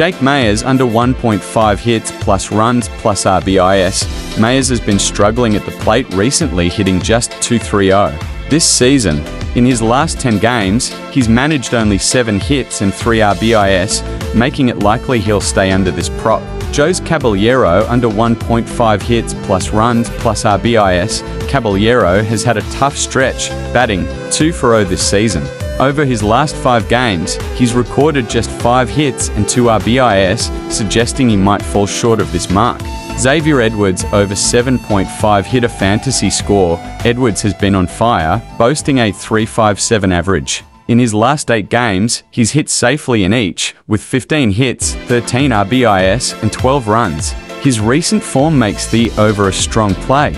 Jake Meyers under 1.5 hits plus runs plus RBIS. Meyers has been struggling at the plate recently, hitting just 230. This season, in his last 10 games, he's managed only 7 hits and 3 RBIS, making it likely he'll stay under this prop. José Caballero under 1.5 hits plus runs plus RBIS. Caballero has had a tough stretch, batting 2 for 0 this season. Over his last five games, he's recorded just 5 hits and 2 RBIS, suggesting he might fall short of this mark. Xavier Edwards over 7.5 hit a fantasy score. Edwards has been on fire, boasting a 357 average. In his last eight games, he's hit safely in each, with 15 hits, 13 RBIS, and 12 runs. His recent form makes the over a strong play.